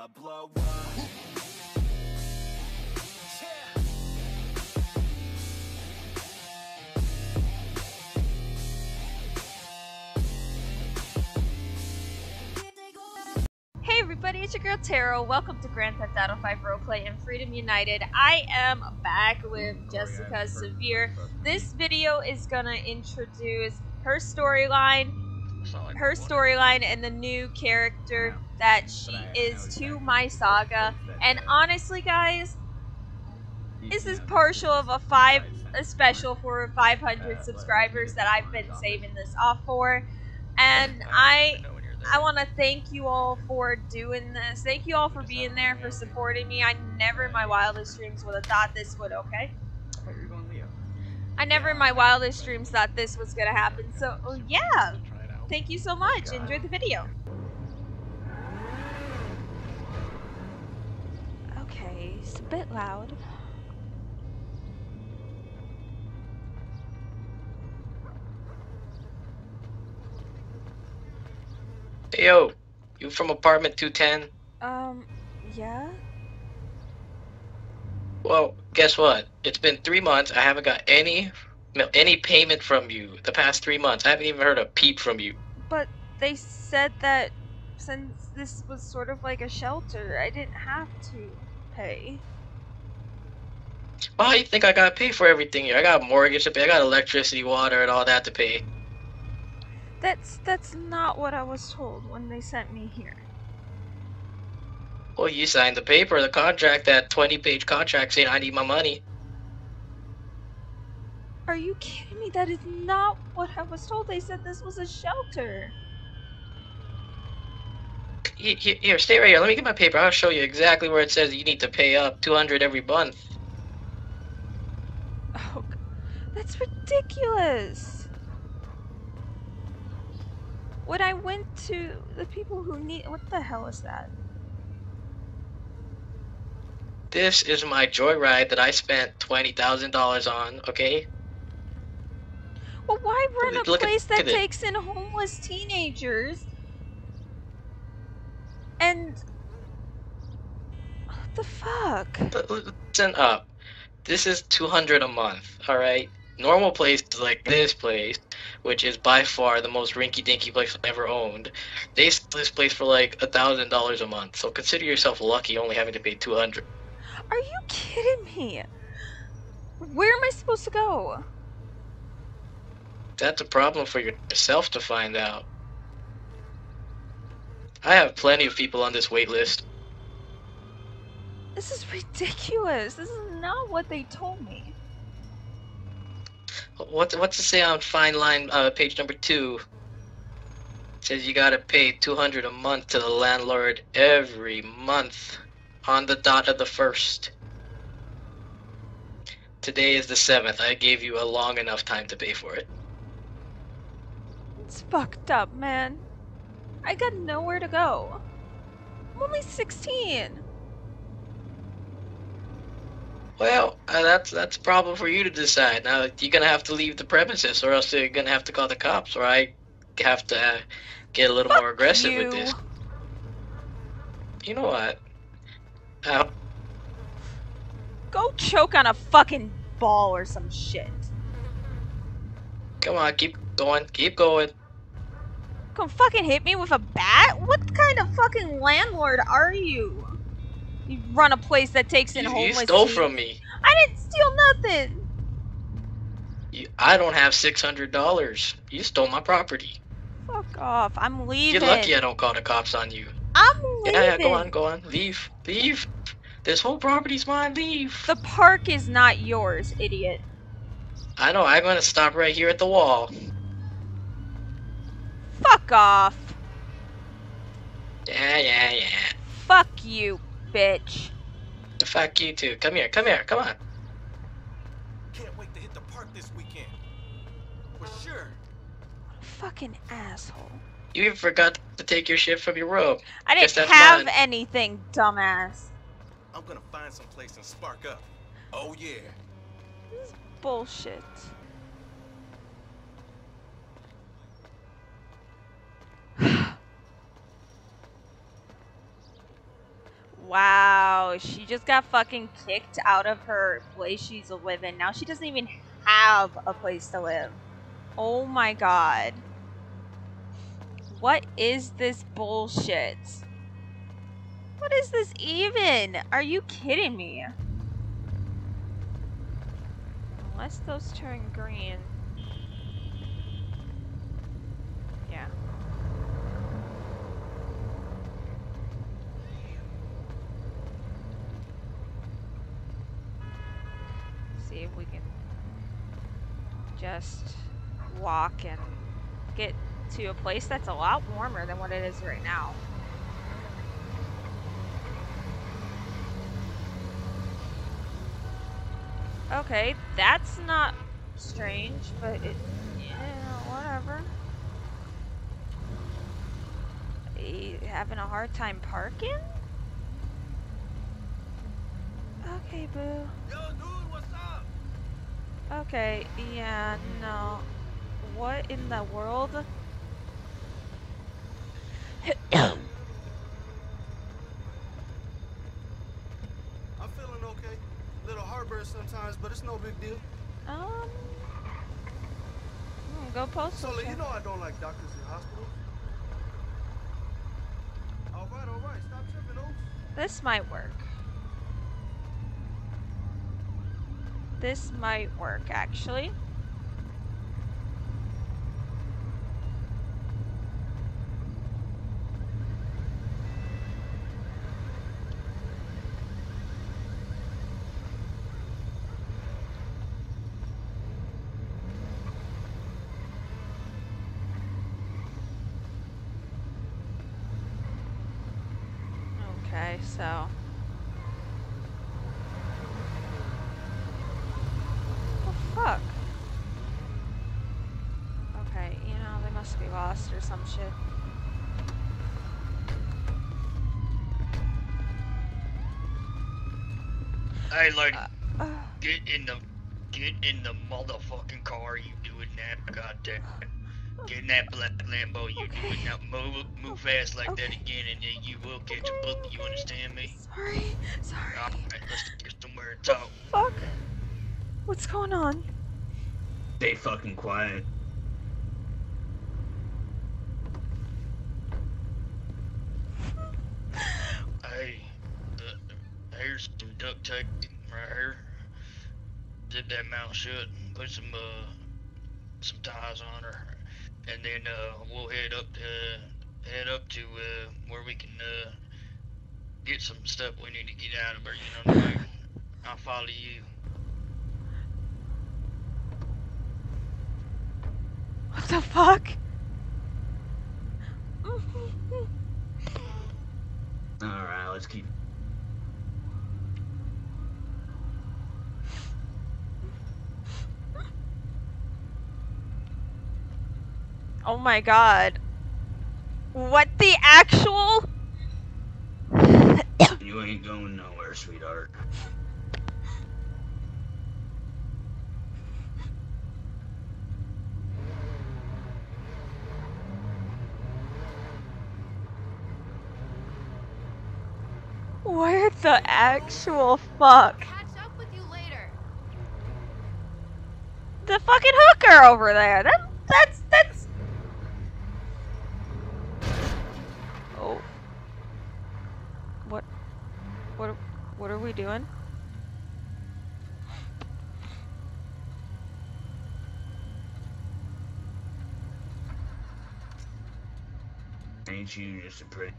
I'ma blow up. Hey everybody, it's your girl Tero. Welcome to Grand Theft Auto 5 Roleplay and Freedom United. I am back with Jessica Severe. This video is gonna introduce her storyline, her storyline, and the new character that she is to my saga. And honestly, guys, this is partial of a five, a special for 500 subscribers that I've been saving this off for. And I I want to thank you all for doing this. Thank you all for being there, for supporting me. I never in my wildest dreams would have thought this would, okay? I never in my wildest dreams thought this was going to happen. So, oh, yeah. Thank you so much. Enjoy the video. Okay, it's a bit loud. Hey, yo, you from apartment 210? Um, yeah? Well, guess what? It's been three months. I haven't got any any payment from you the past three months. I haven't even heard a peep from you. But they said that since this was sort of like a shelter, I didn't have to pay. Well, how you think I gotta pay for everything here? I got a mortgage to pay. I got electricity, water, and all that to pay. That's that's not what I was told when they sent me here. Well, you signed the paper, the contract, that 20-page contract saying I need my money. Are you kidding me? That is not what I was told. They said this was a shelter. He- he- Here, stay right here. Let me get my paper. I'll show you exactly where it says you need to pay up 200 every month. Oh, that's ridiculous. When I went to the people who need, what the hell is that? This is my joyride that I spent $20,000 on, okay? Well, why run a Look place that at it. takes in homeless teenagers? And what the fuck? L- uh, Listen up. This is 200 a month, alright? Normal places like this place, which is by far the most rinky-dinky place I've ever owned, they sell this place for like a thousand dollars a month. So consider yourself lucky only having to pay 200. Are you kidding me? Where am I supposed to go? That's a problem for yourself to find out. I have plenty of people on this wait list. This is ridiculous. This is not what they told me. What's what's to say on fine line uh, page number two? It says you gotta pay two hundred a month to the landlord every month, on the dot of the first. Today is the seventh. I gave you a long enough time to pay for it. Fucked up, man. I got nowhere to go. I'm only 16. Well, uh, that's that's a problem for you to decide. Now you're gonna have to leave the premises, or else you're gonna have to call the cops, or I have to uh, get a little more aggressive you. with this. You know what? Uh, Go choke on a fucking ball or some shit. come on, keep going, keep going. Come fucking hit me with a bat? What kind of fucking landlord are you? You run a place that takes in You, you homeless stole teen- from me. I didn't steal nothing. You, I don't have six hundred dollars. You stole my property. Fuck off. I'm leaving. You're lucky I don't call the cops on you. I'm leaving. Yeah, yeah, go on, go on. Leave, leave. This whole property's mine. Leave. The park is not yours, idiot. I know. I'm gonna stop right here at the wall. Fuck off. Yeah, yeah, yeah. Fuck you, bitch. Fuck you too. Come here, come here, come on. Can't wait to hit the park this weekend. For sure. Fucking asshole. You even forgot to take your shit from your robe. I didn't that's have mine. anything, dumbass. I'm gonna find some place and spark up. Oh yeah. This is Bullshit. Wow, she just got fucking kicked out of her place she's living. Now she doesn't even have a place to live. Oh my god. What is this bullshit? What is this even? Are you kidding me? Unless those turn green. Yeah. See if we can just walk and get to a place that's a lot warmer than what it is right now. Okay, that's not strange, but it, yeah, whatever. You having a hard time parking? Okay, boo. Yo? Okay, yeah, no. What in the world? I'm feeling okay. Little heartburn sometimes, but it's no big deal. Um, hmm, go post. So you know I don't like doctors in hospitals. All right, all right. Stop tripping, Oops. This might work. This might work, actually. Okay, so. Oh, fuck. Okay, you know, they must be lost or some shit. Hey, lady, Uh, get in the get in the motherfucking car. You doing that? Goddamn. Get in that black Lambo. You Okay. doing that? Move move fast like that again, and then you will catch a Okay. book. You understand me? sorry, sorry. All right, let's get somewhere and talk. Fuck. What's going on? Stay fucking quiet. Hey, uh, here's some duct tape right here. Zip that mouth shut. and Put some uh some ties on her, and then uh we'll head up to head up to uh where we can uh get some stuff we need to get out of her. You know what I mean? I'll follow you. What the fuck? Alright, let's keep. Oh my god. What the actual? You ain't going nowhere, sweetheart. Where the actual fuck? Catch up with you later. The fucking hooker over there. That that's that's. Oh. What? What? What are we doing? Ain't you just a pretty.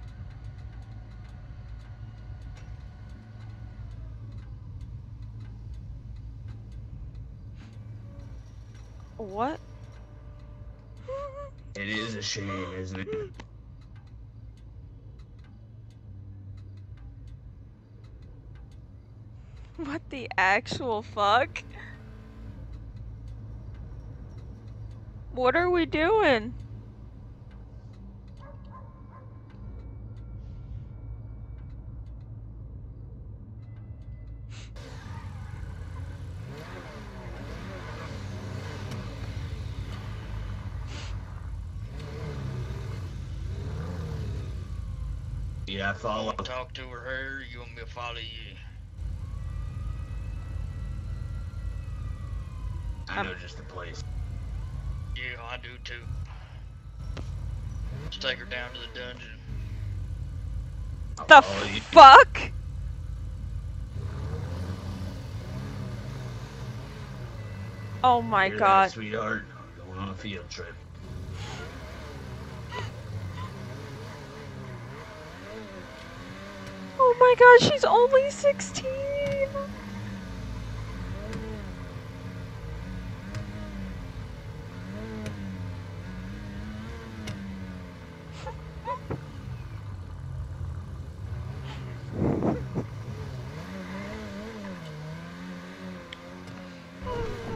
What? It is a shame, isn't it? What the actual fuck? What are we doing? Yeah, I follow. Talk to her, her. You want me to follow you? I know just the place. Yeah, I do too. Let's take her down to the dungeon. Oh, the follow you. fuck? Oh my Hear that, god. sweetheart. We're going on a field trip. Oh my god, she's only 16.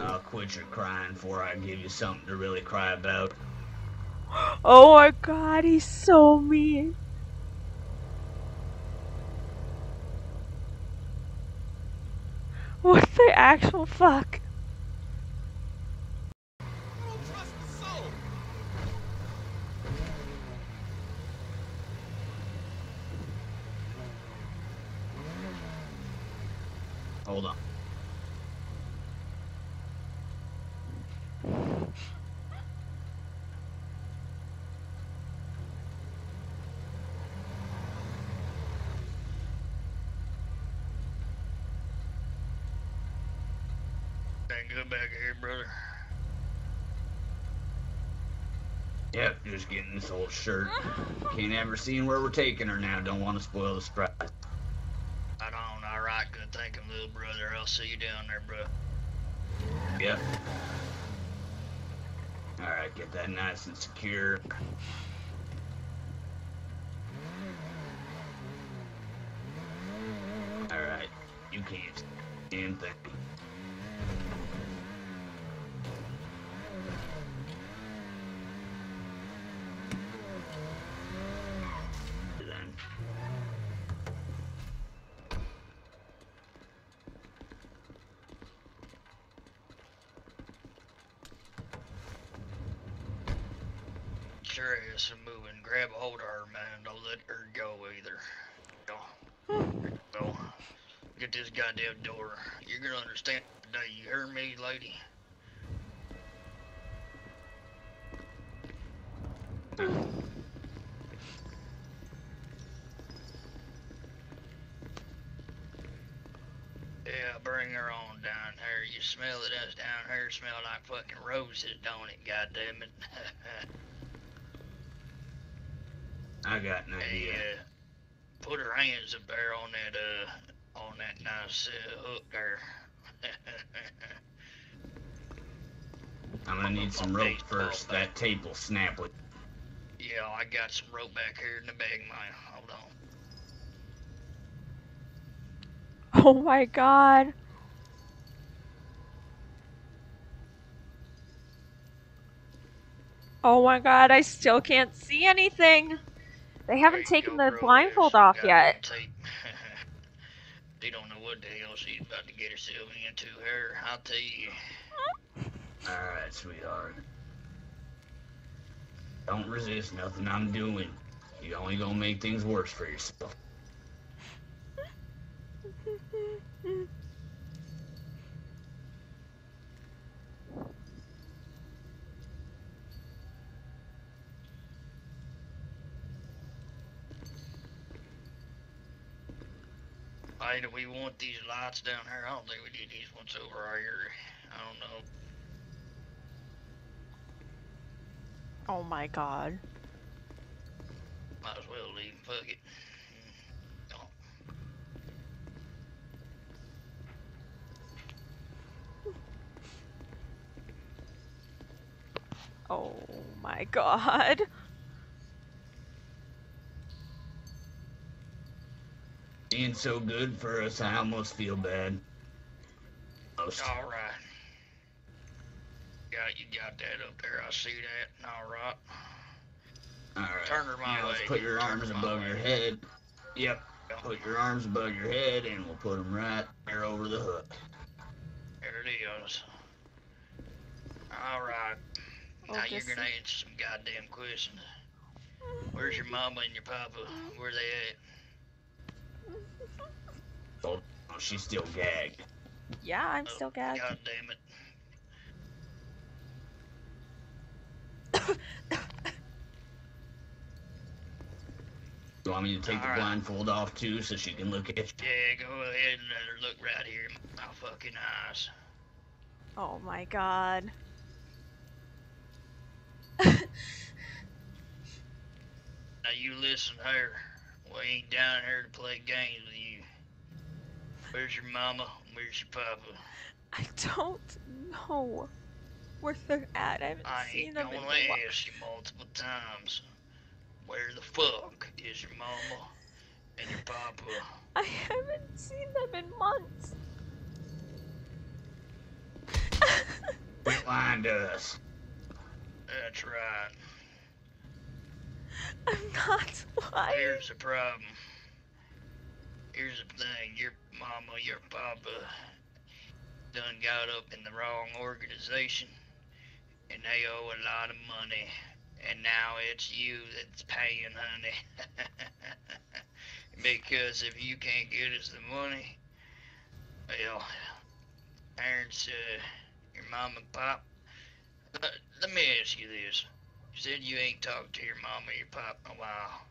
I'll quit before I give you something to really cry about. Oh my god, he's so mean. What the actual fuck? Ain't good back here, brother. Yep, just getting this old shirt. Can't ever see where we're taking her now. Don't want to spoil the surprise. I don't. All right, good thinking, little brother. I'll see you down there, bro. Yep. Alright, get that nice and secure. Alright, you can't see a damn thing. Then. Sure is some moving. Grab a hold of her, man. Don't let her go either. Go. Go. Get this goddamn door. You're gonna understand today. You hear me, lady? Yeah, bring her on down here. You smell it us down here smell like fucking roses, don't it? Goddamn it. I got an Hey, idea. uh, put her hands up there on that uh on that nice uh, hook there. I'm gonna need some rope first. That tape will snap with. yeah, I got some rope back here in the bag, mine. Hold on. Oh my god. Oh my god, I still can't see anything. They haven't you taken the blindfold off yet. they don't know what the hell she's about to get herself into here. I'll tell you. Alright, sweetheart. Don't resist nothing I'm doing. You're only gonna make things worse for yourself. Hey, do we want these lights down here? I don't think we need these ones over here. I don't know. Oh my god. Might as well leave 'em, Fuck it. Oh. Oh my god. Being so good for us, I almost feel bad. Almost. All right. Got you got that up there. I see that. All right. Alright. Turn her my Now way. let's put your arms her my above way. your head. Yep. Put your arms above your head and we'll put them right there over the hook. There it is. All right. Now you're gonna answer some goddamn questions. Where's your mama and your papa? Where they at? Oh, she's still gagged. Yeah, I'm Oh, still gagged. God damn it. You want me to take the Alright. blindfold off too so she can look at you? Yeah, go ahead and let her look right here in my fucking eyes. Oh my god. Now you listen here. We ain't down here to play games with you. Where's your mama? Where's your papa? I don't know where they're at. I haven't I seen them in a while. ask you multiple times. Where the fuck is your mama and your papa? I haven't seen them in months. Quit lying to us. That's right. I'm not lying. Here's the problem. Here's the thing. Your mama, your papa done got up in the wrong organization and they owe a lot of money. And now it's you that's paying, honey. because if you can't get us the money, well, parents, uh, your mom and pop, let, let me ask you this. You said you ain't talked to your mom or your pop in a while.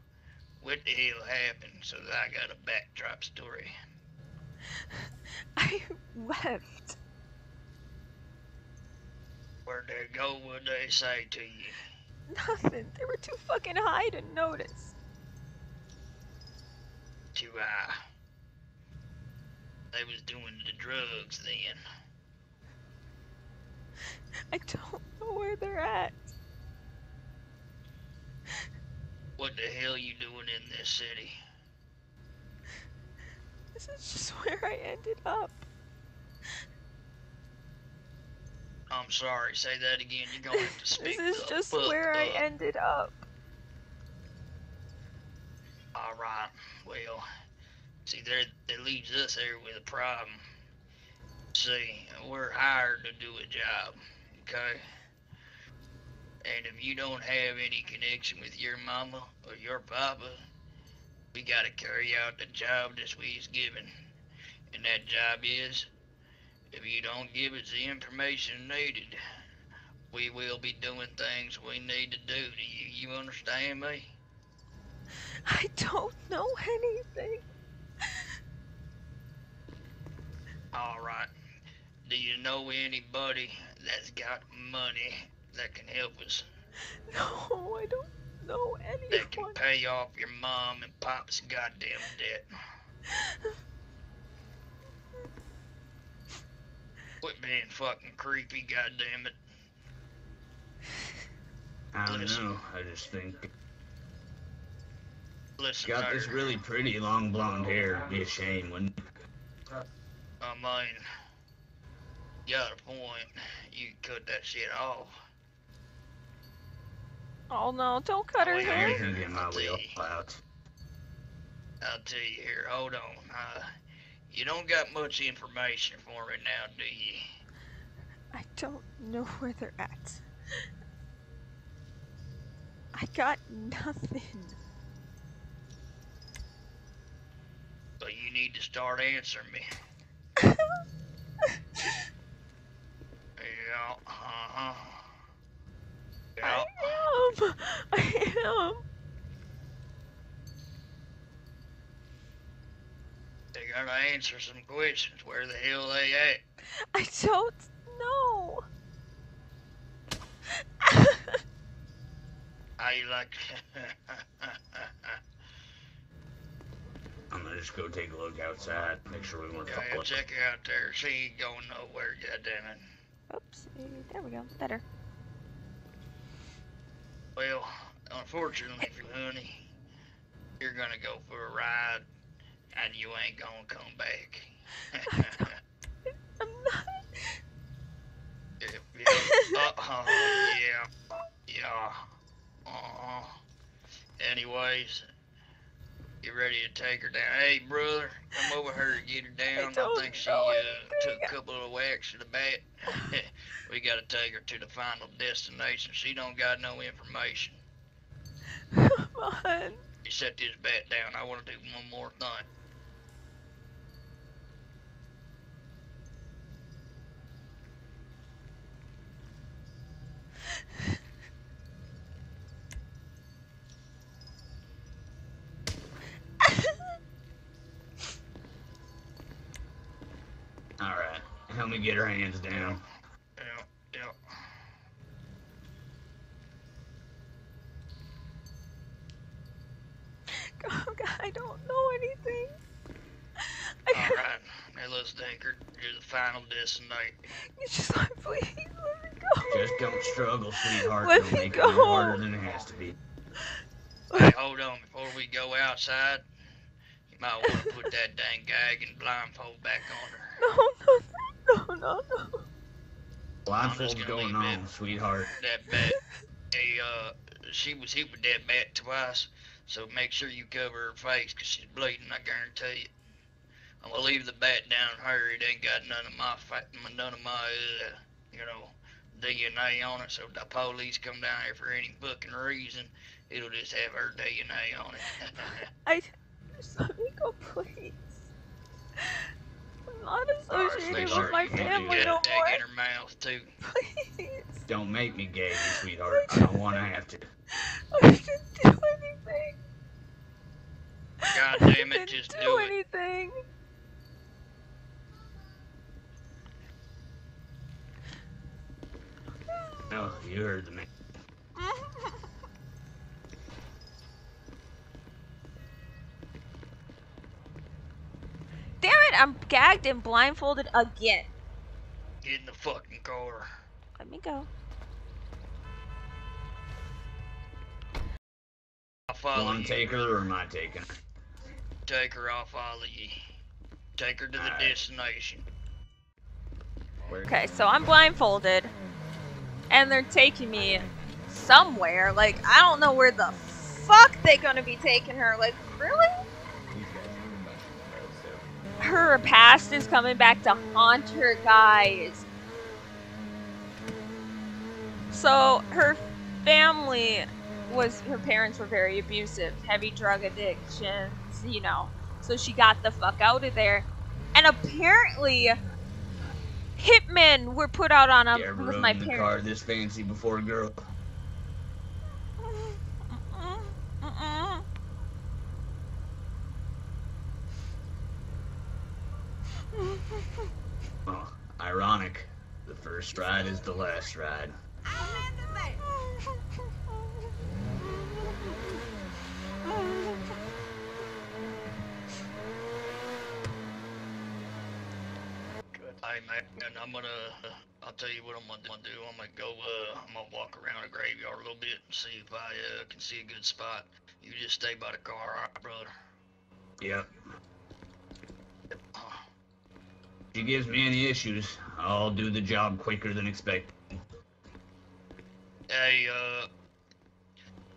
What the hell happened so that I got a backdrop story? I wept. Where'd they go? What'd they say to you? Nothing. They were too fucking high to notice. To, uh, they was doing the drugs then. I don't know where they're at. What the hell you doing in this city? This is just where I ended up. I'm sorry, say that again. You're gonna have to speak This is just where I ended up. Alright, well, see, there, that leaves us here with a problem. See, we're hired to do a job, okay? And if you don't have any connection with your mama or your papa, we gotta carry out the job that we's given. And that job is, if you don't give us the information needed, we will be doing things we need to do. Do you, you understand me? I don't know anything. All right. Do you know anybody that's got money that can help us? No, I don't know That can pay off your mom and pop's goddamn debt? Quit being fucking creepy, goddamn it. I don't Listen. know. I just think Listen, got this really pretty long blonde hair. It'd be a shame, wouldn't it? I mean, you got a point. You cut that shit off. Oh no, don't cut her Wait, hair. here. Anything in my I'll tell wheel out. I'll tell you here. Hold on. Uh, you don't got much information for me now, do you? I don't know where they're at. I got nothing. So you need to start answering me. Yeah, uh-huh. Yeah. I am. I am. They gotta answer some questions. Where the hell they at? I don't know. How you like? I'm gonna just go take a look outside, make sure we weren't yeah, yeah, followed. check her out there. She ain't going nowhere, goddammit. Oops. There we go. Better. Well, unfortunately for honey, you're gonna go for a ride, and you ain't gonna come back. I'm not. yeah, yeah. Uh-huh, yeah, yeah. Uh-huh. Anyways, get ready to take her down. Hey, brother, come over here to get her down. I, I think she uh, took a couple of whacks to the bat. we got to take her to the final destination. She don't got no information. Come on. You set this bat down. I want to do one more thing. Help me get her hands down. Yeah, yeah. Oh God, I don't know anything. All right, now let's take her to the final destination. You just like, please let me go. Just don't struggle, sweetheart. Let Don't me make it go. harder than it has to be. Hey, hold on, before we go outside, you might want to put that dang gag and blindfold back on her. No, no, no, no, no. Blindfold's gonna going on, it. sweetheart. That bat, hey, uh, she was hit with that bat twice, so make sure you cover her face, cause she's bleeding, I guarantee it. I'm gonna leave the bat down her, it ain't got none of my, fa- none of my, uh, you know, DNA on it, so if the police come down here for any fucking reason, it'll just have her DNA on it. I just let me go, please. I'm not Alright, associated sweetheart, with my you can do family Got no a dag in more. her mouth, too. Please. Don't make me gay, sweetheart. I don't want to have to. I didn't do anything. God damn it, didn't just do do it. anything. No, you heard the man. Damn it, I'm gagged and blindfolded again. Get in the fucking car. Let me go. I'll follow Want you. to take her or am I taking her? Take her, I'll follow you. Take her to the Alright. destination. Where? Okay, so I'm blindfolded, and they're taking me somewhere. Like, I don't know where the fuck they're gonna be taking her. Like, really? Her past is coming back to haunt her, guys. So, her family was, her parents were very abusive, heavy drug addictions, you know. So she got the fuck out of there. And apparently, hitmen were put out on them ever with my a car this fancy before, girl? Mm-mm, mm-mm. Oh, ironic. The first ride is the last ride. Hey man, and I'm gonna, I'll tell you what I'm gonna do. I'm gonna go, uh, I'm gonna walk around the graveyard a little bit and see if I, uh, can see a good spot. You just stay by the car, alright, brother? Yep. If she gives me any issues, I'll do the job quicker than expected. Hey, uh,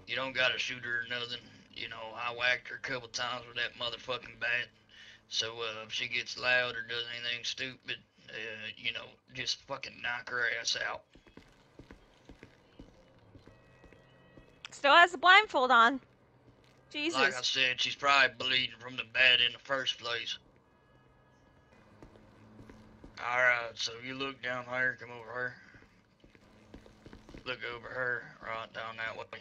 you don't gotta shoot her or nothing. You know, I whacked her a couple times with that motherfucking bat. So, uh, if she gets loud or does anything stupid, uh, you know, just fucking knock her ass out. Still has the blindfold on. Jesus. Like I said, she's probably bleeding from the bat in the first place. Alright, so you look down there, come over here. Look over her, right down that way.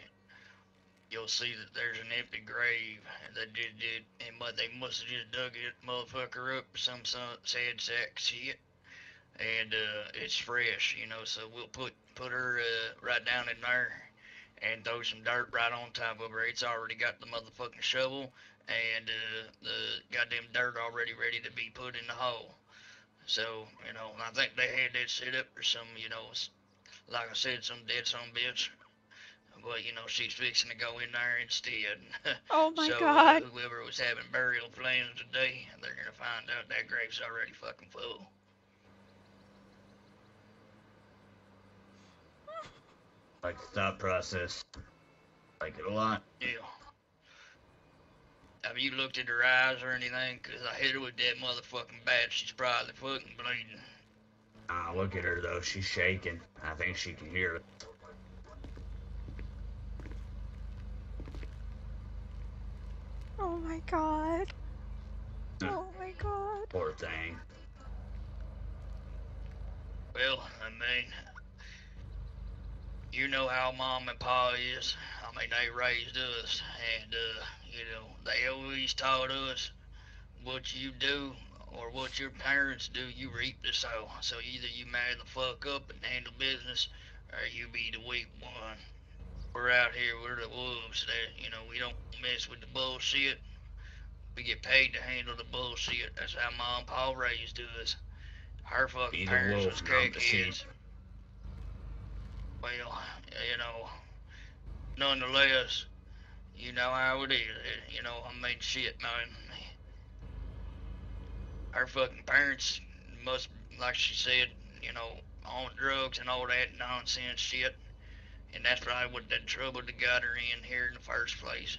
You'll see that there's an empty grave they did did and but they must have just dug it motherfucker up or some sad sack shit. And uh it's fresh, you know, so we'll put put her uh right down in there and throw some dirt right on top of her. It's already got the motherfucking shovel and uh, the goddamn dirt already ready to be put in the hole. So, you know, I think they had that set up for some, you know, like I said, some dead some bitch. But, you know, she's fixing to go in there instead. oh my so, god. Uh, whoever was having burial plans today, they're going to find out that grave's already fucking full. Like the thought process. Like it a lot. Yeah. Have you looked at her eyes or anything? 'Cause I hit her with that motherfucking bat. She's probably fucking bleeding. Ah, look at her though. She's shaking. I think she can hear it. Oh my god. Oh my god. Poor thing. Well, I mean, you know how mom and pa is. I mean, they raised us, and uh, you know, they always taught us what you do or what your parents do, you reap the sow. So either you man the fuck up and handle business, or you be the weak one. We're out here, we're the wolves. That you know, we don't mess with the bullshit. We get paid to handle the bullshit. That's how mom and pa raised us. Her fucking parents was crackheads. Well, you know, nonetheless, you know how it is. It- You know, I mean, shit, man. Her fucking parents must, like she said, you know, on drugs and all that nonsense shit. And that's probably what that trouble that got her in here in the first place.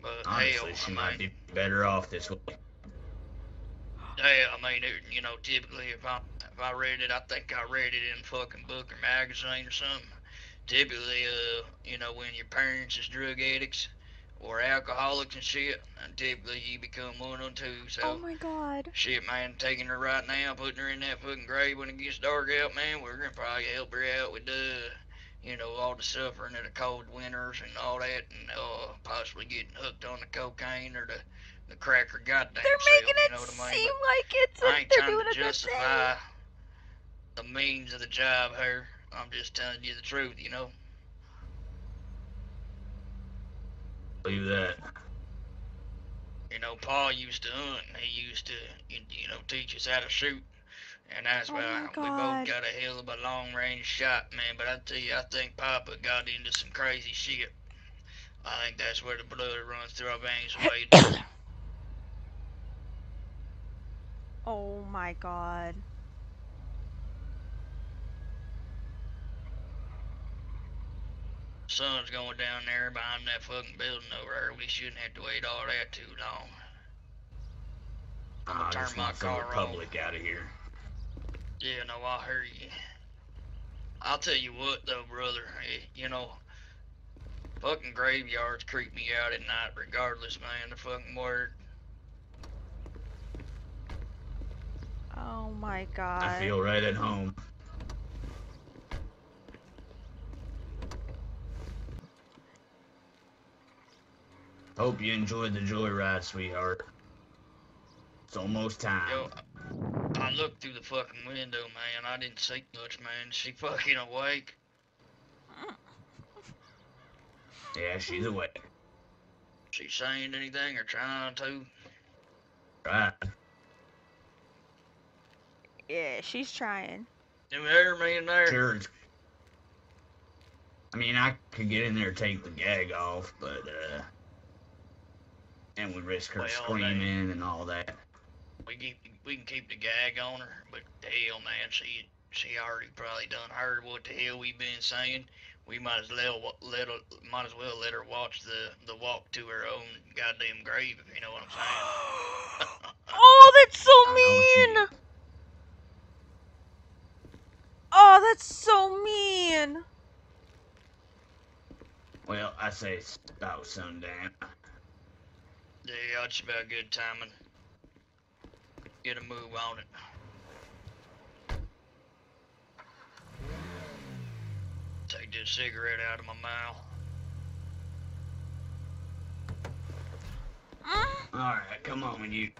But Honestly, hell, she I might mean, be better off this way. Yeah, I mean, it, you know, typically if I if I read it, I think I read it in fucking book or magazine or something. Typically, uh, you know, when your parents is drug addicts or alcoholics and shit, and typically you become one them too. So. Oh my god. Shit, man, taking her right now, putting her in that fucking grave when it gets dark out, man, we're gonna probably help her out with the, you know, all the suffering of the cold winters and all that, and uh, possibly getting hooked on the cocaine or the, the crack or goddamn They're self, making you it know what I mean? seem like it's But ain't they're trying doing to justify means of the job here. I'm just telling you the truth, you know. Believe that. You know, Paul used to hunt. He used to, you, you know, teach us how to shoot. And that's Oh why we both got a hell of a long range shot, man. But I tell you, I think Papa got into some crazy shit. I think that's where the blood runs through our veins the way. Oh my god. Sun's going down there behind that fucking building over there. We shouldn't have to wait all that too long. I turn just my want some car on. Republic out of here. Yeah, no, I hear you. I'll tell you what, though, brother. eh, You know, fucking graveyards creep me out at night, regardless, man. The fucking word. Oh my god. I feel right at home. Hope you enjoyed the joyride, sweetheart. It's almost time. Yo, I looked through the fucking window, man. I didn't see much, man. She fucking awake. Yeah, she's awake. She saying anything or trying to? Right. Yeah, she's trying. You hear me in there? Sure. it's- I mean, I could get in there and take the gag off, but, uh. And we risk her Well, they- screaming and all that. We keep we can keep the gag on her, but hell, man, she she already probably done heard what the hell we been saying. We might as well let her, might as well let her watch the the walk to her own goddamn grave, if you know what I'm saying. oh, that's so I know what you mean. Oh, that's so mean. Well, I say it's about sundown. Yeah, it's about good timing. Get a move on it. Take this cigarette out of my mouth. Alright, come on, you.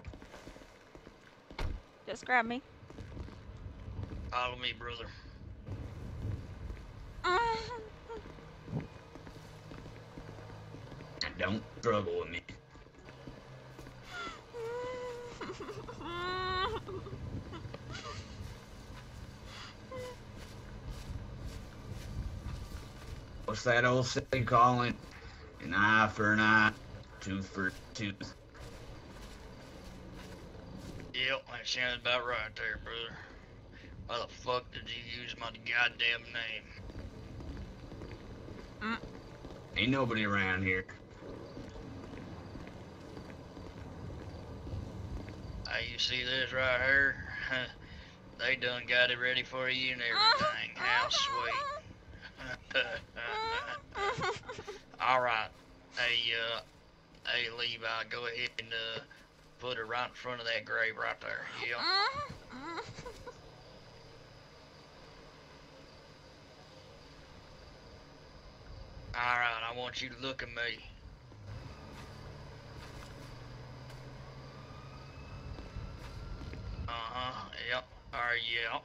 Just grab me. Follow me, brother. Uh-huh. And don't struggle with me. What's that old saying calling? An eye for an eye, tooth for tooth. Yep, that sounds about right there, brother. Why the fuck did you use my goddamn name? Mm. Ain't nobody around here. Hey, you see this right here? they done got it ready for you and everything. How sweet. All right. Hey, uh, hey, Levi, go ahead and uh, put her right in front of that grave right there. Yeah. Alright, I want you to look at me. Uh-huh, yep, alright, yep.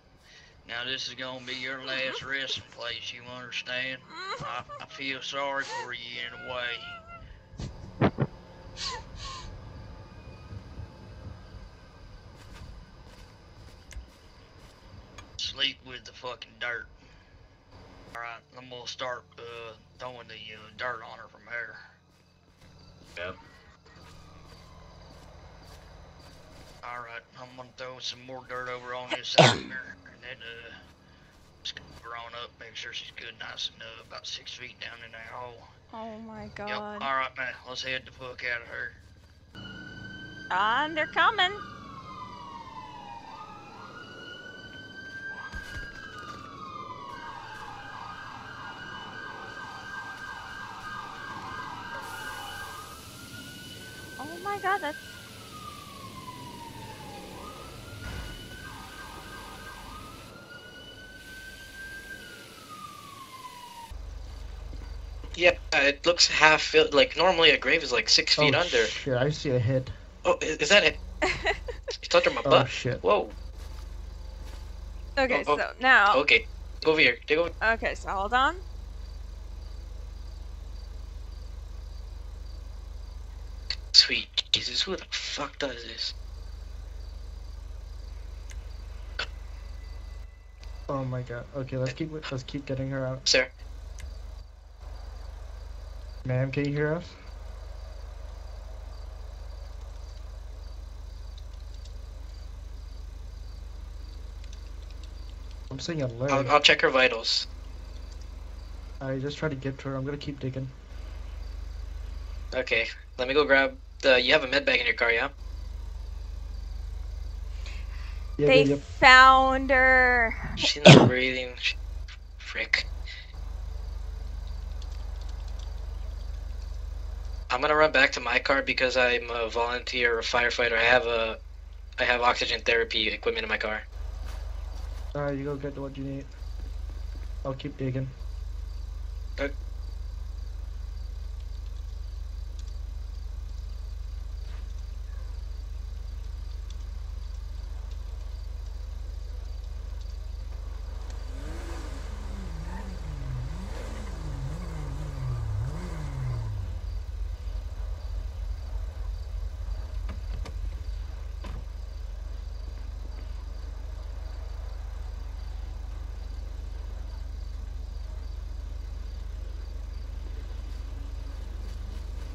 Now this is gonna be your last resting place, you understand? I, I feel sorry for you in a way. Sleep with the fucking dirt. Alright, I'm gonna start uh, throwing the uh, dirt on her from here. Yep. Alright, I'm gonna throw some more dirt over on this side here, then uh, grown up, make sure she's good, nice and uh, about six feet down in that hole. Oh my Yep. god. Alright, man, let's head the fuck out of here. On, they're coming. Oh my god, that's Yeah, it looks half filled. Like normally a grave is like six oh, feet oh, under. shit, I see a head. Oh, is, is that it? It's under my Oh, butt. shit. Whoa. okay. Oh, oh. So now, Okay, go over here. Take over. okay. So hold on. Sweet Jesus, who the fuck does this? Oh my god. Okay, let's keep let's keep getting her out. Sir, Ma'am, can you hear us? I'm saying a leg. I'll, I'll check her vitals. I just try to get to her. I'm gonna keep digging. Okay, let me go grab the. You have a med bag in your car, yeah? Yeah, they yeah, yep. found her. She's not breathing. Sh- Frick. I'm gonna run back to my car because I'm a volunteer or firefighter. I have a, I have oxygen therapy equipment in my car. Alright, you go get what you need. I'll keep digging. Okay.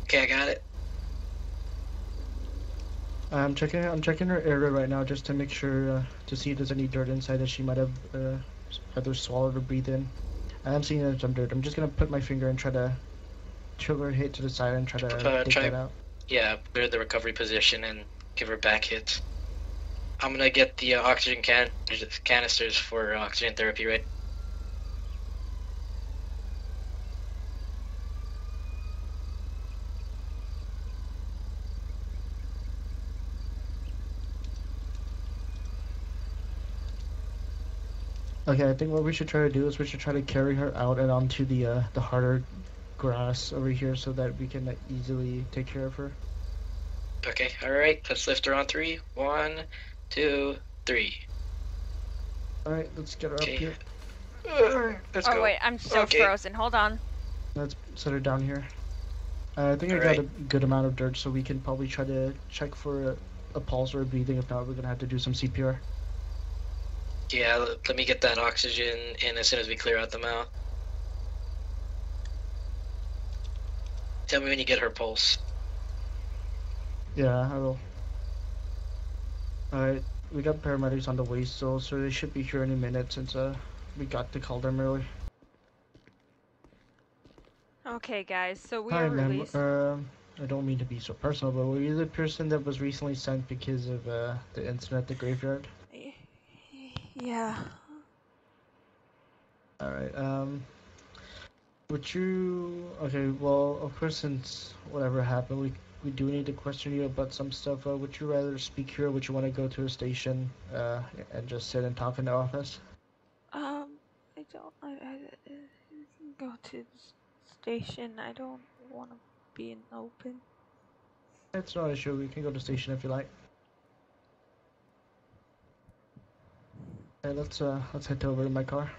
Okay, I got it. I'm checking. I'm checking her area right now just to make sure uh, to see if there's any dirt inside that she might have uh, either swallowed or breathed in. I am seeing some dirt. I'm just gonna put my finger and try to tilt her hit to the side and try to Uh, take try- that out. Yeah, clear the recovery position and give her back hits. I'm gonna get the uh, oxygen can canisters for oxygen therapy, right? Okay, I think what we should try to do is we should try to carry her out and onto the uh, the harder grass over here so that we can uh, easily take care of her. Okay, alright, let's lift her on three. One, two, three. All right, let's get her Okay. up here. Uh, let's oh go. wait, I'm still Okay. frozen. Hold on. Let's set her down here. Uh, I think I got a good amount of dirt, so we can probably try to check for a, a pulse or a breathing. If not, we're gonna have to do some CPR. Yeah, let, let me get that oxygen in as soon as we clear out the mouth. Tell me when you get her pulse. Yeah, I will. Alright, we got paramedics on the way still, so they should be here any minute since uh we got to call them early. Okay, guys. So we Hi, are ma'am. released. Um, I don't mean to be so personal, but were you the person that was recently sent because of uh, the incident at the graveyard? Yeah. Alright, um... Would you... Okay, well, of course, since whatever happened, we, we do need to question you about some stuff. Uh, would you rather speak here, or would you want to go to a station, uh, and just sit and talk in the office? Um, I don't. I, I, I can go to the station. I don't want to be in the open. It's not an issue. We can go to station if you like. Okay, let's uh let's head over to my car.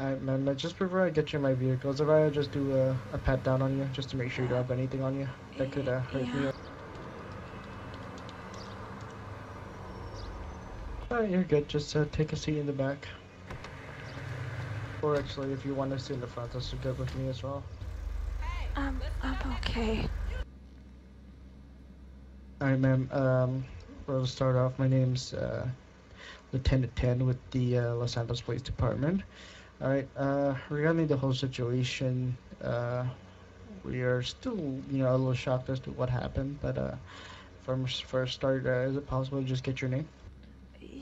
Alright, man, just before I get you in my vehicles, if I just do a, a pat down on you, just to make sure you don't have anything on you that could uh, hurt me. Alright, you're good. Just uh, take a seat in the back. Or actually, if you want to sit in the front, that's good with me as well. I'm, I'm okay. Alright, ma'am. Um, we'll start off. My name's uh, Lieutenant Ten with the uh, Los Santos Police Department. Alright, uh, regarding the whole situation, uh, we are still, you know, a little shocked as to what happened. But uh, from a start, uh, is it possible to just get your name?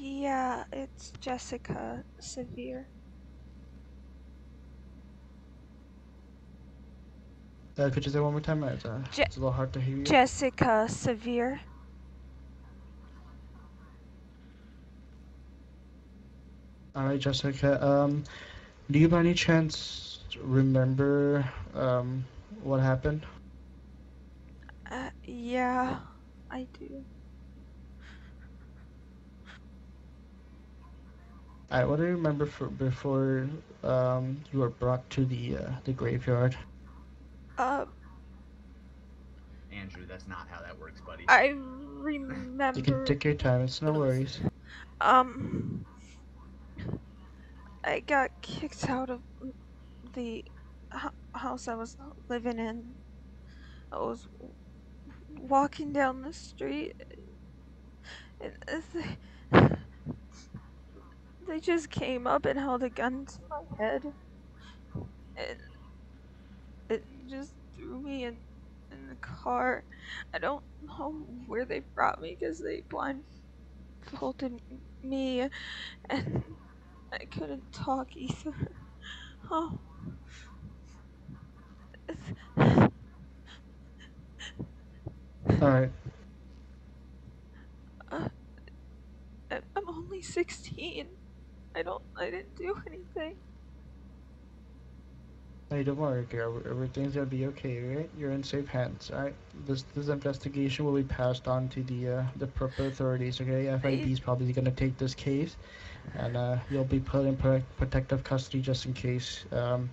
Yeah, it's Jessica Severe. Uh, could you say one more time? It's, uh, Je- it's a little hard to hear you. Jessica Severe. Alright, Jessica. Um, do you by any chance remember um what happened? Uh, yeah, I do. Alright, what do you remember for before um you were brought to the uh, the graveyard? Uh, Andrew, that's not how that works, buddy. I remember. You can take your time. It's no worries. Um, I got kicked out of the house I was living in. I was walking down the street, and they, just came up and held a gun to my head, and it just threw me in in the car. I don't know where they brought me because they blindfolded me, and I couldn't talk either. Oh. Alright. Uh, I'm only 16. I don't. I didn't do anything. Hey, don't worry, girl. Everything's gonna be okay, right? You're in safe hands, alright? This this investigation will be passed on to the uh, the proper authorities, okay? FIB is probably gonna take this case, and uh, you'll be put in pro- protective custody just in case um,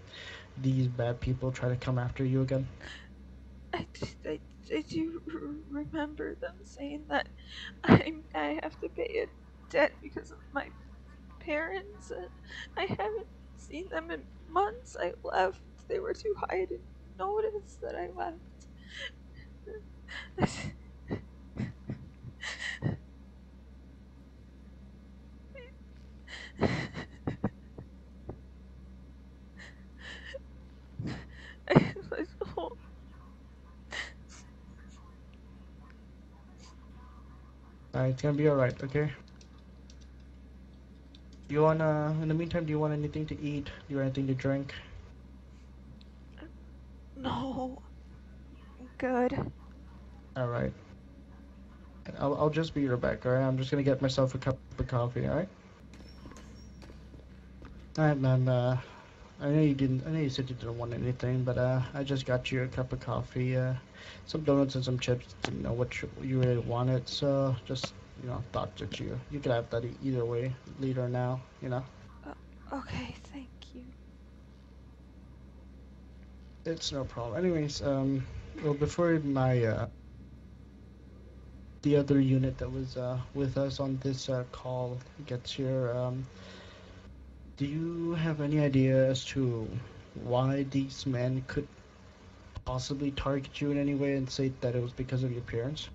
these bad people try to come after you again. I I do remember them saying that I I have to pay a debt because of my parents. And I haven't seen them in months. I left. They were too high to notice that I left. I. It's gonna be alright, okay? You wanna, in the meantime, do you want anything to eat? Do you want anything to drink? No. Good. Alright. I'll, I'll just be right back, alright? I'm just gonna get myself a cup of coffee, alright? Alright, man, uh, I know you didn't, I know you said you didn't want anything, but, uh, I just got you a cup of coffee, uh, some donuts and some chips, didn't know what you, you really wanted, so just, you know, thought that you, you could have that e- either way, later now, you know? Okay, thank you. It's no problem. Anyways, um, well, before my uh, the other unit that was uh, with us on this uh, call gets here, um, do you have any idea as to why these men could possibly target you in any way and say that it was because of your appearance?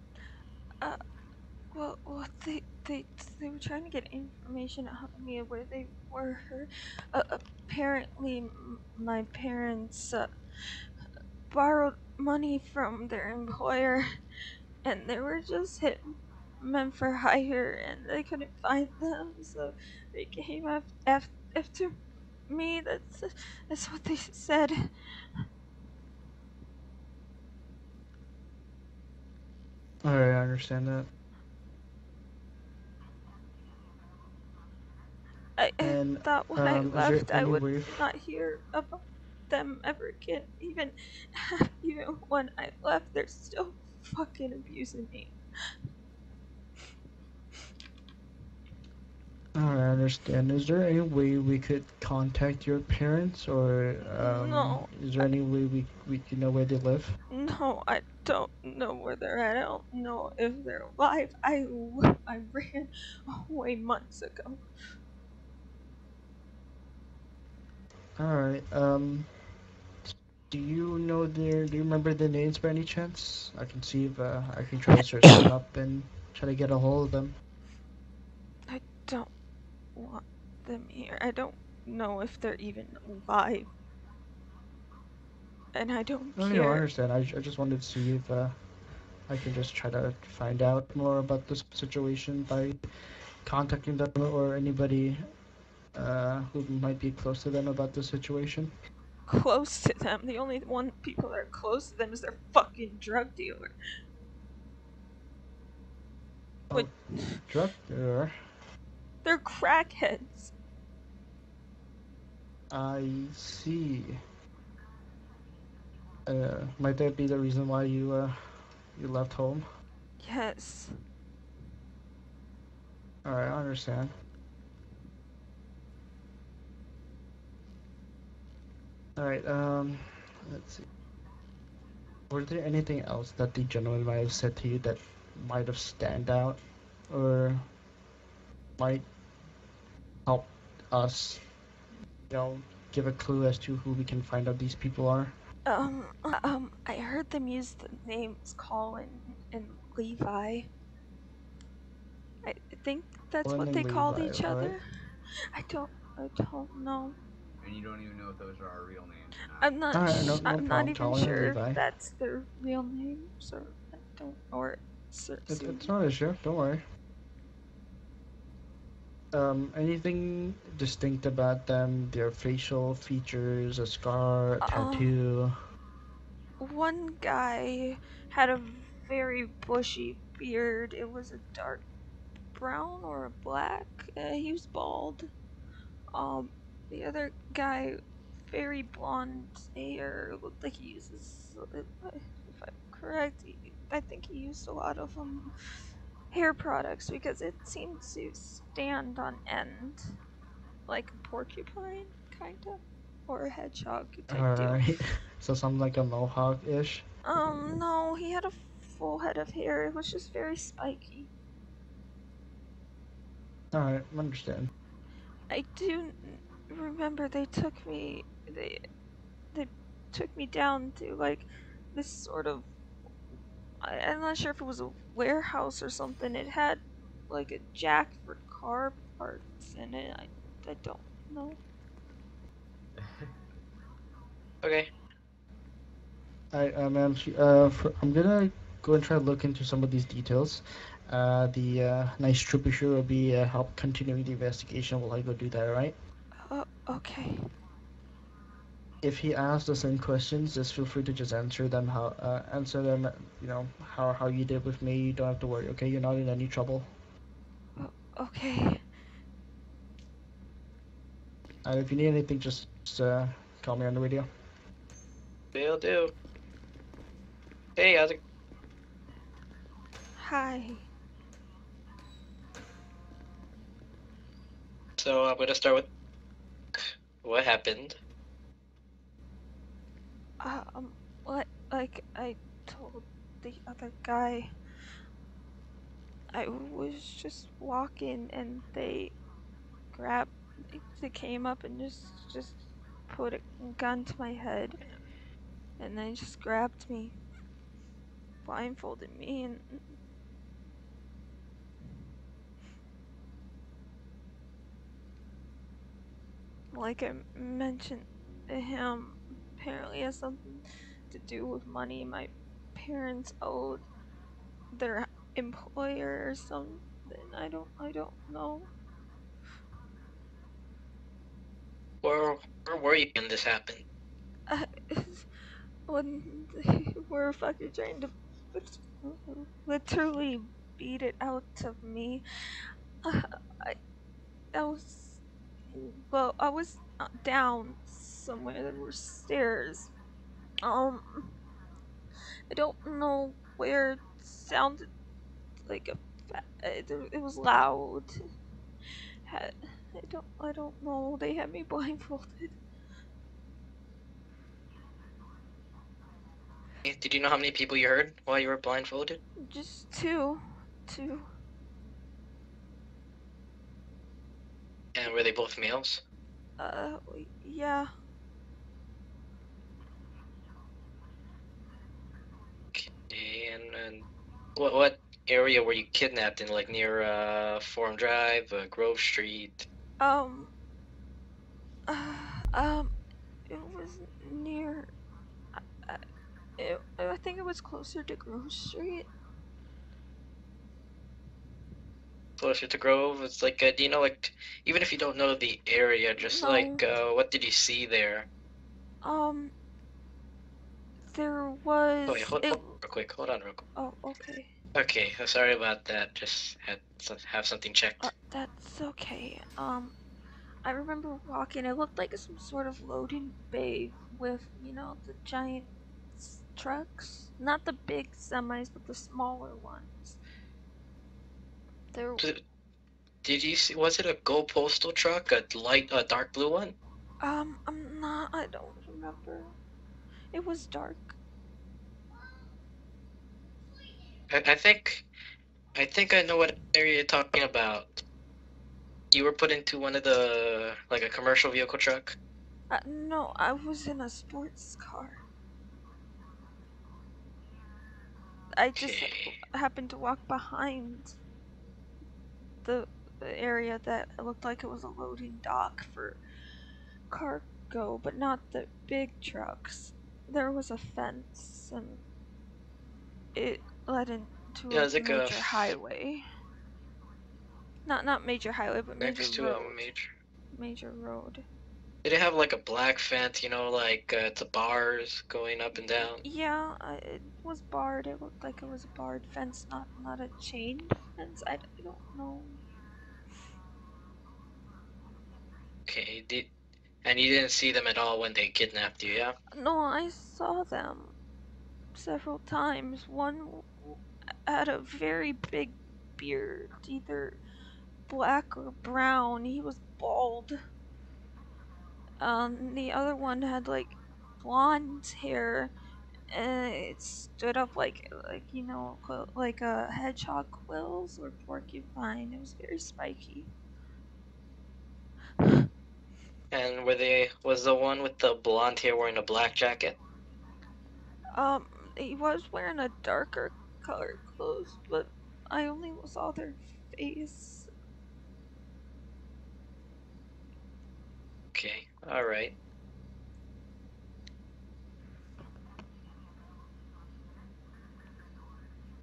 Well, well, they they they were trying to get information out of me of where they were. Uh, apparently, my parents uh, borrowed money from their employer, and they were just hitmen for hire, and they couldn't find them, so they came af- af- after me. That's that's what they said. Alright, I understand that. I And thought when I um, there left I would way- not hear about them ever again. Even even when I left, they're still fucking abusing me. I understand. Is there any way we could contact your parents, or um, No. is there any way we we can know where they live? No, I don't know where they're at. I don't know if they're alive. I I ran away months ago. Alright, um, do you know their, do you remember their names by any chance? I can see if uh, I can try to search them up and try to get a hold of them. I don't want them here. I don't know if they're even alive. And I don't No, care. no, I understand. I, I just wanted to see if uh, I can just try to find out more about this situation by contacting them or anybody uh, who might be close to them about the situation. close to them. The only one people that are close to them is their fucking drug dealer. What? Drug dealer. They're crackheads. I see. Uh, might that be the reason why you uh, you left home? Yes. Alright, I understand. Alright, um, let's see. Were there anything else that the gentleman might have said to you that might have stand out or might help us, you know, give a clue as to who we can find out these people are? Um, um, I heard them use the names Colin and Levi. I think that's Colin what they called Levi, each other. I don't, I don't know. And you don't even know if those are our real names. I'm not. Alright, no- no I'm not even Colin sure Levi. if that's their real names or I don't or. Sir, It, it's not an issue, don't worry. Um, anything distinct about them? Their facial features, a scar, a Um, tattoo? One guy had a very bushy beard. It was a dark brown or a black. Uh, he was bald. Um, the other guy, very blonde hair. Looked like he uses. If if I'm correct, I think he used a lot of um hair products because it seemed to stand on end, like a porcupine, kind of, or a hedgehog. Alright. so something like a mohawk-ish? Um, no, he had a full head of hair. It was just very spiky. Alright, I understand. I do remember they took me. They they took me down to like this sort of. I, I'm not sure if it was a warehouse or something. It had like a jack for car parts in it. I, I don't know. Okay. Alright, uh, ma'am, she- uh, for, I'm gonna go and try to look into some of these details. Uh, the uh, nice trooper here will be uh, help continuing the investigation while I go do that, alright? Uh, okay. if he asks the same questions, just feel free to just answer them how uh, answer them. You know how how you did with me. You don't have to worry. Okay, you're not in any trouble. Okay. And if you need anything, just, just uh, call me on the radio. Will do. Hey, how's it? Hi. So I'm gonna start with what happened. Um, what, like I told the other guy, I was just walking and they grabbed, they came up and just, just put a gun to my head and then just grabbed me, blindfolded me and like I mentioned to him, apparently has something to do with money my parents owed their employer or something. I don't I don't know. Where where were you when this happened? Uh, when they were fucking trying to literally beat it out of me. Uh, I, I was, well, I was uh, down somewhere. There were stairs. Um, I don't know where. It sounded like a. It, it was loud. Had, I don't. I don't know. They had me blindfolded. Did you know how many people you heard while you were blindfolded? Just two, two. And were they both males? Uh, yeah. Okay, and, and what what area were you kidnapped in? Like near uh, Forum Drive, uh, Grove Street? Um. Uh, um. It was near. I, I, it, I think it was closer to Grove Street. Closer to Grove? It's like, uh, do you know, like, even if you don't know the area, just No. like, uh, what did you see there? Um. There was. Oh, wait, hold, it, hold real quick. Hold on real quick. oh, okay. Okay, uh, sorry about that. Just had have something checked. Uh, that's okay. Um, I remember walking. It looked like some sort of loading bay with, you know, the giant trucks. Not the big semis, but the smaller ones. There. Did, did you see? Was it a Go Postal truck? A light, a dark blue one? Um, I'm not. I don't remember. It was dark. I, I think, I think I know what area you're talking about. You were put into one of the like a commercial vehicle truck. Uh, no, I was in a sports car. I just Okay. happened to walk behind the, the area that looked like it was a loading dock for cargo, but not the big trucks. There was a fence, and it led into Yeah, a like major f- highway. Not not major highway, but major Next to road. a major. major road. Did it have like a black fence? You know, like uh, the bars going up and down. Yeah, I- it was barred. It looked like it was a barred fence, not not a chain fence. I don't know. Okay. Did and you didn't see them at all when they kidnapped you? Yeah. No, I saw them several times. One had a very big beard, either black or brown. He was bald. Um, the other one had like blonde hair, and it stood up like like you know like a hedgehog quills or porcupine. It was very spiky. And were they was the one with the blonde hair wearing a black jacket? Um, he was wearing a darker colored clothes, but I only saw their face. Okay. All right.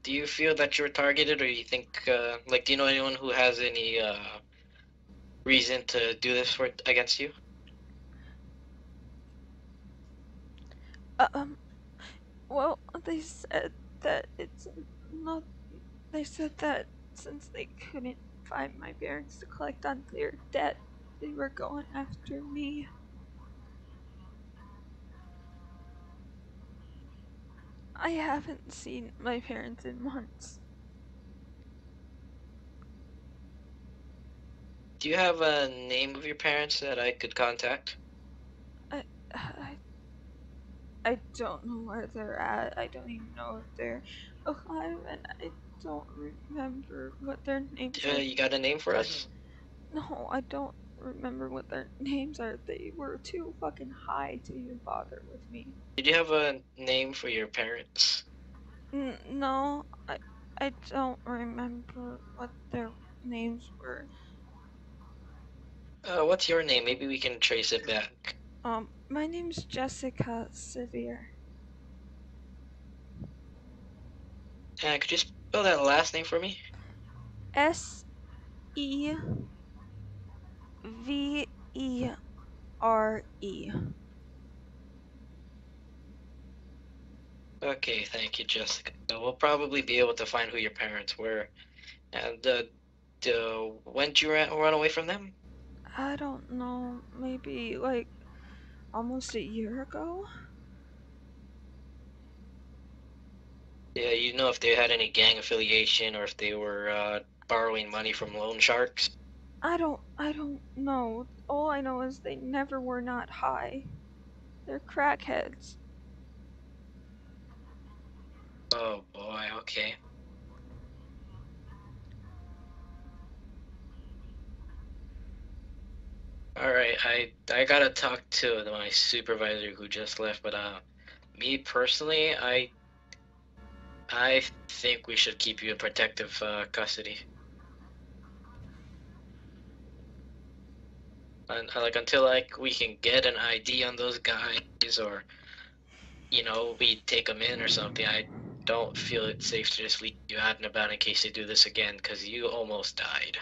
Do you feel that you were targeted, or you think, uh, like, do you know anyone who has any uh, reason to do this for against you? Um, well, they said that it's not. They said that since they couldn't find my parents to collect on their debt, they were going after me. I haven't seen my parents in months. Do you have a name of your parents that I could contact? I, I I don't know where they're at. I don't even know if they're alive, and I don't remember what their names Uh, are. you got a name for us? No, I don't remember what their names are. They were too fucking high to even bother with me. Did you have a name for your parents? N- no, I, I don't remember what their names were. Uh, what's your name? Maybe we can trace it back. Um, my name's Jessica Severe. Uh, could you spell that last name for me? S E V E R E. Okay, thank you, Jessica. We'll probably be able to find who your parents were. And uh, uh, when did you run, run away from them? I don't know. Maybe like almost a year ago. Yeah, you know if they had any gang affiliation or if they were uh, borrowing money from loan sharks? I don't. I don't know. All I know is they never were not high. They're crackheads. Oh boy, okay. Alright, I I gotta talk to my supervisor who just left, but uh me personally, I I think we should keep you in protective uh, custody. And like until like we can get an ID on those guys or you know, we take them in or something, I don't feel it's safe to just leave you out and about in case they do this again, because you almost died.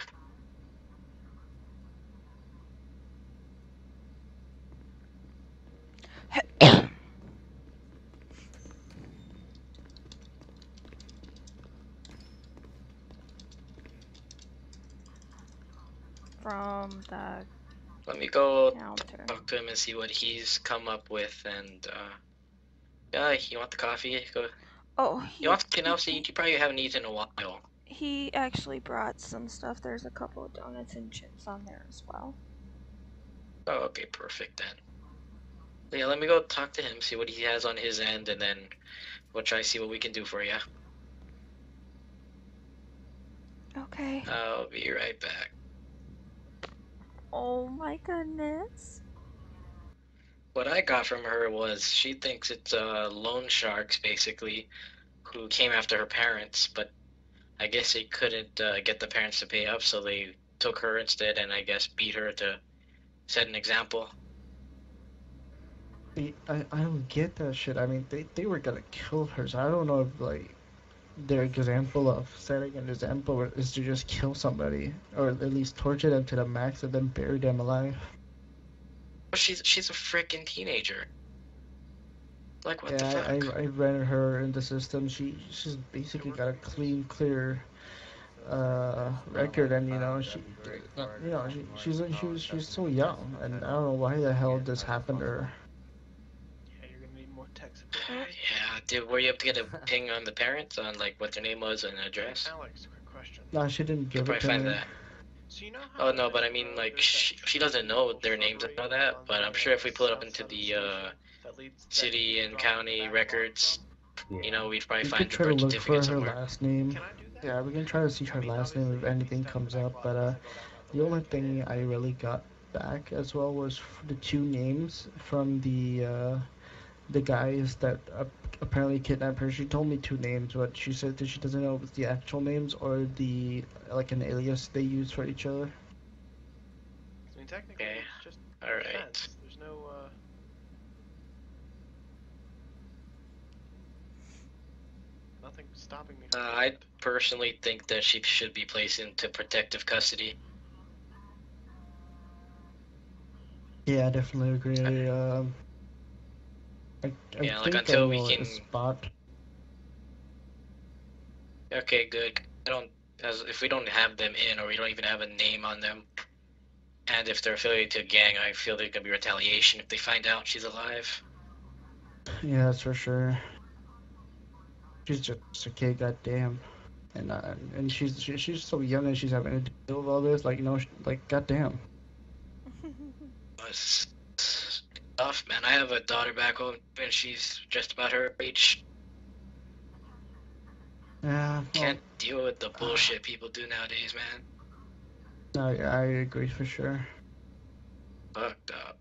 From the Let me go counter. talk to him and see what he's come up with, and uh, yeah, you want the coffee? Go. Oh, he, You want know, see, you probably haven't eaten in a while. he actually brought some stuff. There's a couple of donuts and chips on there as well. Oh, okay, perfect then. Yeah, let me go talk to him, see what he has on his end, and then we'll try to see what we can do for you. Okay. I'll be right back. Oh my goodness. What I got from her was she thinks it's uh, loan sharks, basically, who came after her parents, but I guess they couldn't uh, get the parents to pay up, so they took her instead and I guess beat her to set an example. I, I don't get that shit. I mean, they, they were gonna kill her, so I don't know if, like, their example of setting an example is to just kill somebody, or at least torture them to the max and then bury them alive. But she's she's a freaking teenager. Like what the fuck? I, I, I ran her in the system. She she's basically got a clean, clear uh, record, and you know she, you know she, she's she was she's so young, and I don't know why the hell this happened to her. Yeah, you're gonna need more tech yeah, dude, were you able to get a ping on the parents on like what their name was and address? Alex, quick question. No, she didn't You'll give it to me. that. So you know how Oh no, but I mean like she, she doesn't know their names and all that, but I'm sure if we pull it up into the uh, that leads- that city and county records, on- you know, we'd probably We find could the try to birth look for certificate her somewhere. last name. Can I do that? Yeah, we can try to see her last name if anything comes up, but uh, the only thing I really got back as well was the two names from the uh, the guys that uh, apparently kidnapped her. She told me two names, but she said that she doesn't know if it's the actual names or the like an alias they use for each other. I mean, technically, Okay. it's just All right. defense. There's no, uh... Nothing stopping me Uh, from doing I personally think that she should be placed into protective custody. Yeah, I definitely agree. Um, I, I Yeah, like, think until I we know can- spot. Okay, good. I don't, as if we don't have them in, or we don't even have a name on them, and if they're affiliated to a gang, I feel there's gonna be retaliation if they find out she's alive. Yeah, that's for sure. She's just a kid, goddamn. And uh, and she's she, she's so young and she's having to deal with all this. Like, you know, sh- like, goddamn. Tough, man. I have a daughter back home, and she's just about her age. Yeah, well, Can't deal with the bullshit people do nowadays, man. I I agree for sure. Fucked up.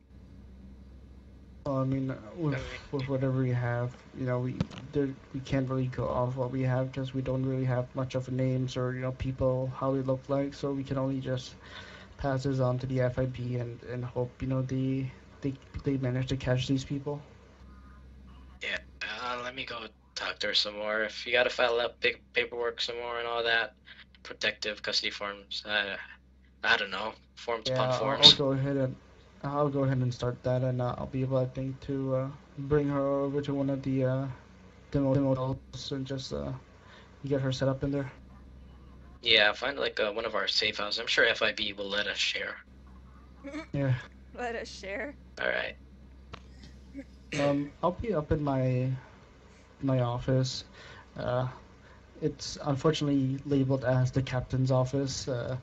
Well, I mean, uh, with with whatever we have, you know, we there we can't really go off what we have because we don't really have much of names or you know people how they look like. So we can only just pass this on to the FIB and and hope you know they they they manage to catch these people. Yeah, uh, let me go talk to her some more. If you gotta file up big paperwork some more and all that, protective custody forms. Uh, I don't know, forms Yeah, upon I'll, forms. I'll go ahead and I'll go ahead and start that, and uh, I'll be able, I think, to uh, bring her over to one of the uh, demo demos and just uh, get her set up in there. Yeah, find like uh, one of our safe houses. I'm sure FIB will let us share. Yeah. Let us share. All right. Um, I'll be up in my my office. Uh, it's unfortunately labeled as the captain's office, uh,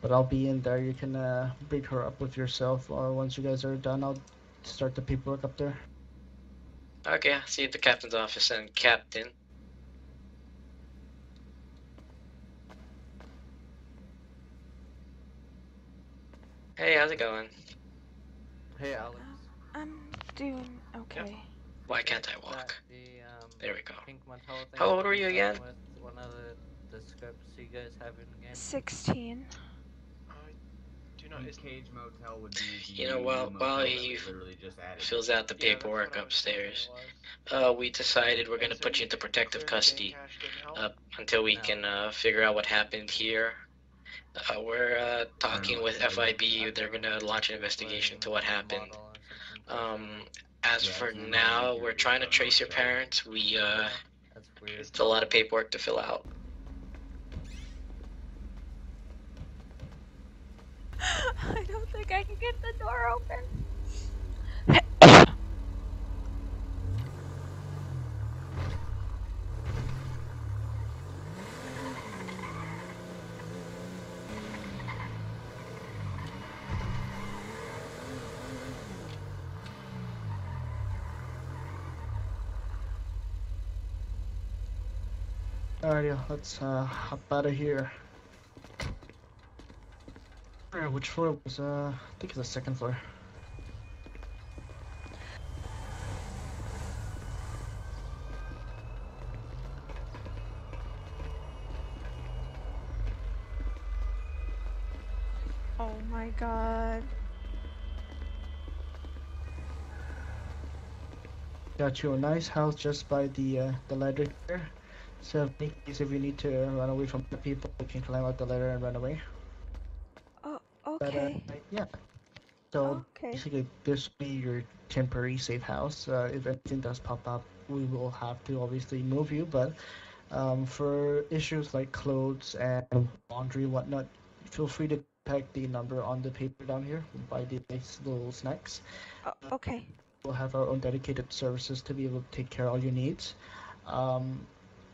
but I'll be in there. You can uh, bring her up with yourself, or once you guys are done, I'll start the paperwork up there. Okay, see you at the captain's office and captain. Hey, how's it going? Hey Alex. I'm doing okay. Why can't I walk? The, um, There we go. Pink Montello thing How old were you again? one of the discrepancies you guys have in the game. 16. I do not. And It's, Cage Motel would be You know, new while- motel while he just added. Fills out the paperwork what I was thinking upstairs. Uh, we decided we're gonna put you into protective custody getting cash didn't help? uh, until we No. can uh, figure out what happened here. Uh, we're uh, talking with what to do. FIB. They're gonna launch an investigation to what happened. Bottle or something. Um, as for now, we're trying to trace your parents. We uh, it's a lot of paperwork to fill out. I don't think I can get the door open. Alrighty, let's uh, hop out of here. Alright, which floor was uh? I think it's the second floor. Oh my god. Got you a nice house just by the uh, the ladder here. So in case if you need to run away from the people, you can climb out the ladder and run away. Oh, But, okay. uh, yeah. So Okay. basically, this will be your temporary safe house. Uh, if anything does pop up, we will have to obviously move you. But um, for issues like clothes and laundry, whatnot, feel free to contact the number on the paper down here. Buy the nice little snacks. Oh, okay. We'll have our own dedicated services to be able to take care of all your needs. Um,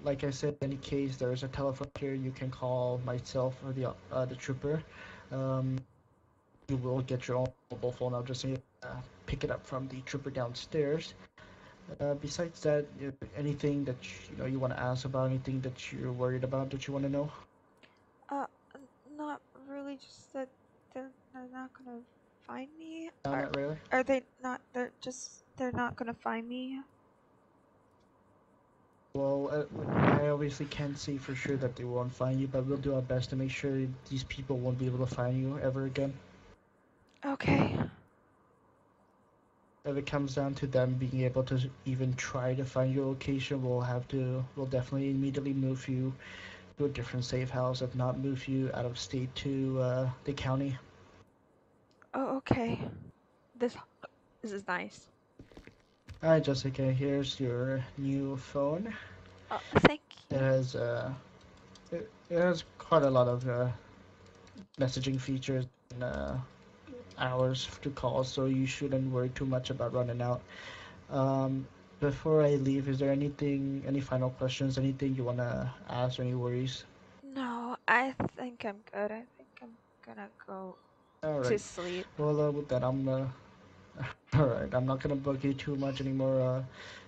like I said, in any case, there is a telephone here. You can call myself or the uh, the trooper. Um, you will get your own mobile phone. I'll just uh, pick it up from the trooper downstairs. Uh, besides that, anything that you know you want to ask about, anything that you're worried about that you want to know. Uh, not really. Just that they're, they're not gonna find me. No, Are, not really. are they not? They're just. They're not gonna find me. Well, uh, I obviously can't say for sure that they won't find you, but we'll do our best to make sure these people won't be able to find you ever again. Okay. If it comes down to them being able to even try to find your location, we'll have to, we'll definitely immediately move you to a different safe house, if not move you out of state to uh, the county. Oh, okay. This. This is nice. Alright, Jessica, here's your new phone. Oh, thank It has, uh, it, it has quite a lot of uh, messaging features and uh, hours to call, so you shouldn't worry too much about running out. Um, before I leave, is there anything, any final questions, anything you want to ask, or any worries? No, I think I'm good. I think I'm gonna go to sleep. well, uh, with that, I'm, uh, alright, I'm not gonna bug you too much anymore. Uh,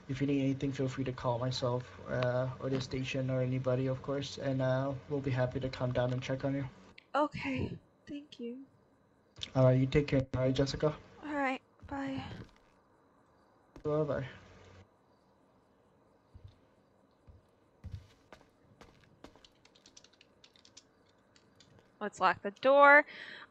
if you need anything, feel free to call myself, uh, or the station, or anybody, of course, and uh, we'll be happy to come down and check on you. Okay. Thank you. Alright, you take care. Alright, Jessica. All right. Bye. Bye bye. Let's lock the door.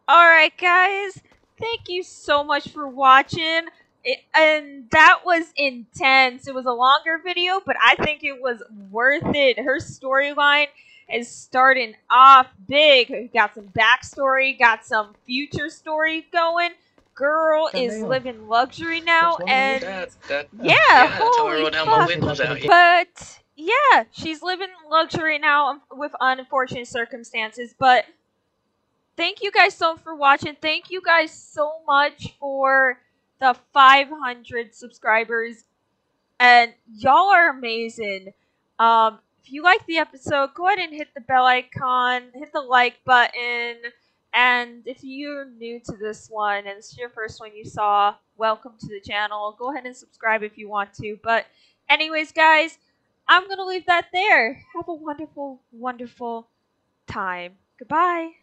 All right, guys. Thank you so much for watching. It, and that was intense. It was a longer video, but I think it was worth it. Her storyline is starting off big. Got some backstory, got some future story going. girl Good is deal. living luxury now, That's one way to and That, that, yeah, that's how I holy roll my fuck. out. But yeah, she's living luxury now um, with unfortunate circumstances. But thank you guys so much for watching. Thank you guys so much for the 500 subscribers, and y'all are amazing. Um, if you like the episode, go ahead and hit the bell icon, hit the like button. And if you're new to this one and this is your first one you saw, welcome to the channel. Go ahead and subscribe if you want to. But, anyways, guys, I'm going to leave that there. Have a wonderful, wonderful time. Goodbye.